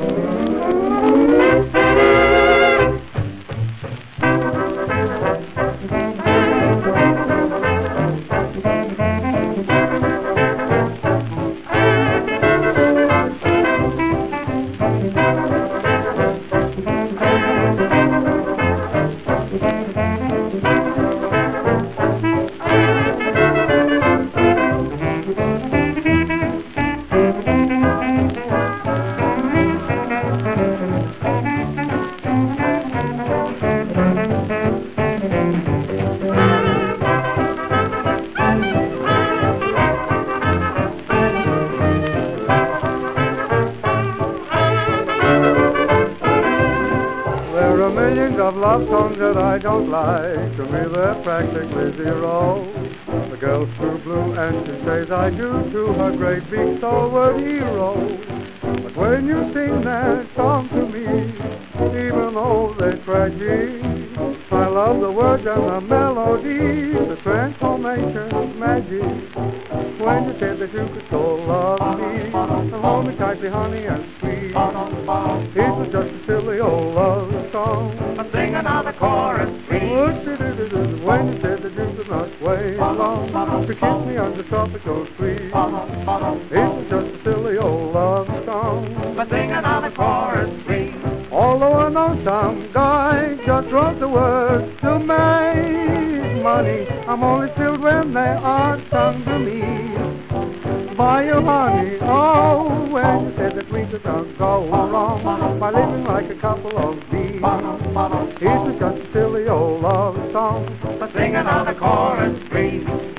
There millions of love songs that I don't like. To me, they're practically zero. The girl's true blue, and she says I do to her great big stalwart hero. But when you sing that song to me, even though they're tragic, I love the words and the melody, the transformation magic. When you said that you could so love me, and hold me tightly, honey, and sweet. It was just a silly old love When you said that you could not wait long to kiss me under tropical trees. It was just a silly old love song. I'm singing on the chorus tree. Although I know some guy just wrote the words to make money, I'm only thrilled when they are sung to me by your honey. Oh, when you said that we could not go wrong by living like a couple of It just a silly old love song. I'm singing on the chorus tree.